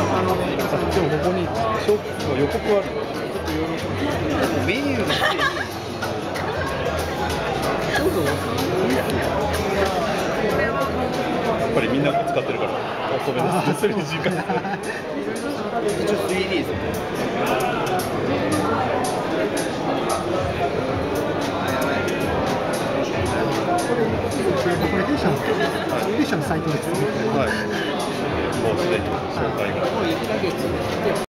あのでもここにショー予告あるメニューがすでにやっぱりみんな使ってるから遅めですそれ時間一応 3D ですよねこれ弊社の弊社のサイトですね。はいもうすでに紹介が。